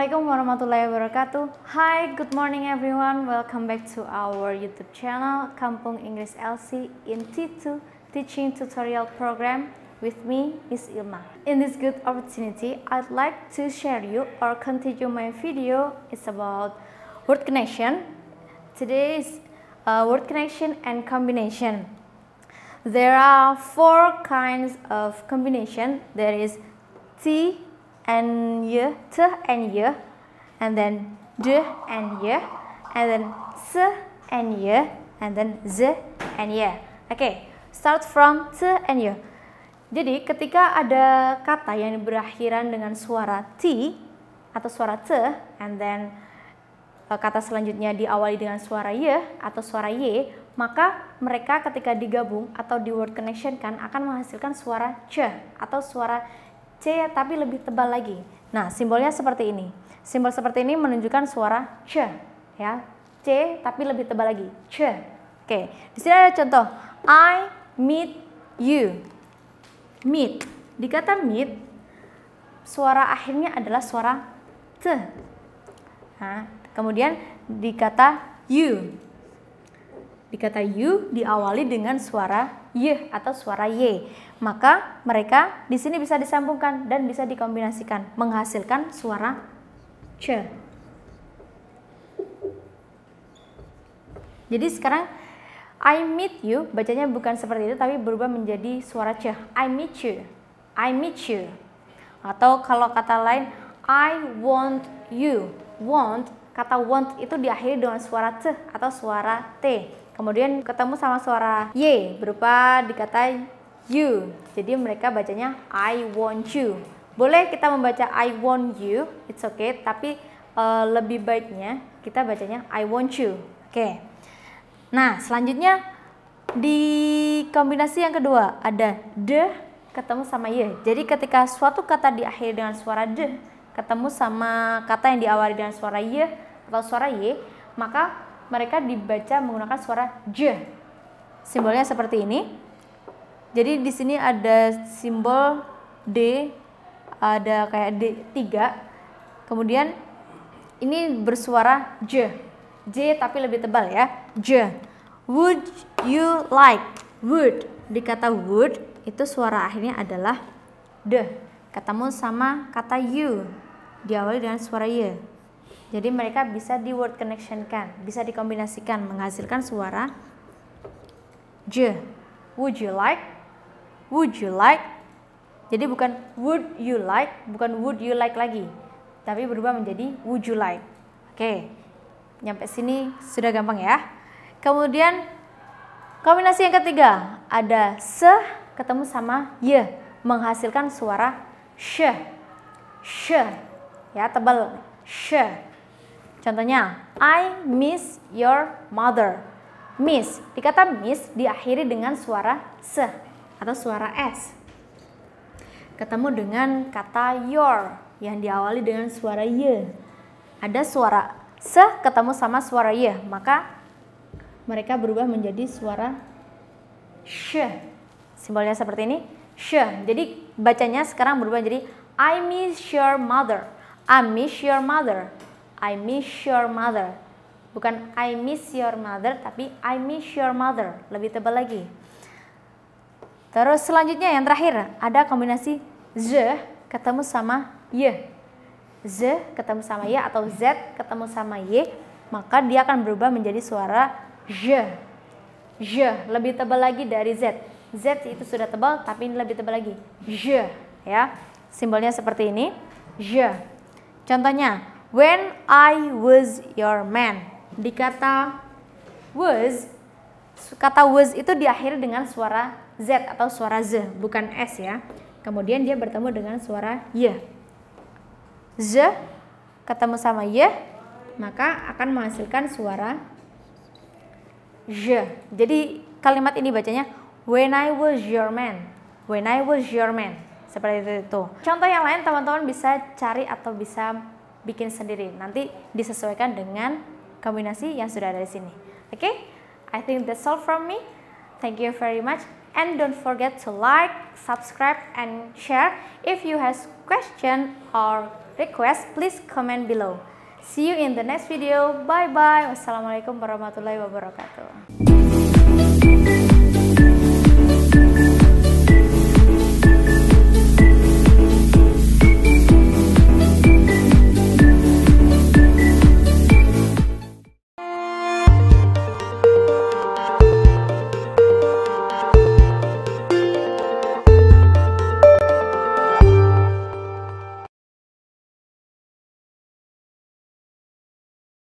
Assalamualaikum warahmatullahi wabarakatuh. Hi, good morning everyone. Welcome back to our YouTube channel Kampung English LC in T2 Teaching Tutorial Program with me, Miss Ilma. In this good opportunity, I'd like to share you or continue my video. It's about word connection. Today is uh, word connection and combination. There are four kinds of combination. There is T and Y, T and Y, and then D and Y, and then S and Y, and then Z and Y. Okay, start from T and Y. Jadi ketika ada kata yang berakhiran dengan suara T atau suara T, and then uh, kata selanjutnya diawali dengan suara Y atau suara Y, maka mereka ketika digabung atau di word connection kan akan menghasilkan suara C atau suara C tapi lebih tebal lagi. Nah, simbolnya seperti ini. Simbol seperti ini menunjukkan suara C ya. C tapi lebih tebal lagi. C. Oke, di sini ada contoh. I meet you. Meet. Di kata meet suara akhirnya adalah suara T. Nah, kemudian di kata you di kata you diawali dengan suara y atau suara y. Maka mereka di sini bisa disambungkan dan bisa dikombinasikan menghasilkan suara c. Jadi sekarang I meet you bacanya bukan seperti itu tapi berubah menjadi suara c. I meet you. I meet you. Atau kalau kata lain I want you. Want kata want itu diakhiri dengan suara t atau suara t. Kemudian ketemu sama suara y berupa dikata you. Jadi mereka bacanya I want you. Boleh kita membaca I want you, it's okay, tapi uh, lebih baiknya kita bacanya I want you. Oke. Okay. Nah, selanjutnya di kombinasi yang kedua ada the ketemu sama y. Jadi ketika suatu kata diakhiri dengan suara the ketemu sama kata yang diawali dengan suara y atau suara y, maka mereka dibaca menggunakan suara j. Simbolnya seperti ini. Jadi di sini ada simbol D, ada kayak D3. Kemudian ini bersuara j. J tapi lebih tebal ya. J. Would you like? Would. Di kata would itu suara akhirnya adalah D. Ketemu sama kata you. Diawali dengan suara y. Jadi mereka bisa di word connection kan, bisa dikombinasikan menghasilkan suara j. Would you like? Would you like? Jadi bukan would you like, bukan would you like lagi. Tapi berubah menjadi would you like. Oke. Nyampe sini sudah gampang ya. Kemudian kombinasi yang ketiga ada se ketemu sama y menghasilkan suara sh. Sh. Ya, tebal. Sh. Contohnya, I miss your mother. Miss, dikata miss diakhiri dengan suara s atau suara s. Ketemu dengan kata your yang diawali dengan suara y. Ada suara s ketemu sama suara y, maka mereka berubah menjadi suara sh. Simbolnya seperti ini, sh. Jadi bacanya sekarang berubah jadi I miss your mother. I miss your mother. I miss your mother. Bukan I miss your mother, tapi I miss your mother. Lebih tebal lagi. Terus selanjutnya yang terakhir, ada kombinasi z ketemu sama y. Z ketemu sama y atau z ketemu sama y, maka dia akan berubah menjadi suara j. J lebih tebal lagi dari z. Z itu sudah tebal, tapi ini lebih tebal lagi. J, ya. Simbolnya seperti ini. J. Contohnya, When I was your man. Di kata was, kata was itu diakhiri dengan suara Z atau suara Z, bukan S ya. Kemudian dia bertemu dengan suara Y. Z ketemu sama Y, maka akan menghasilkan suara Z. Jadi kalimat ini bacanya When I was your man. When I was your man seperti itu. Contoh yang lain teman-teman bisa cari atau bisa bikin sendiri. Nanti disesuaikan dengan kombinasi yang sudah ada di sini. Oke, okay? I think that's all from me. Thank you very much. And don't forget to like, subscribe, and share. If you have question or request, please comment below. See you in the next video. Bye-bye. Wassalamualaikum warahmatullahi wabarakatuh.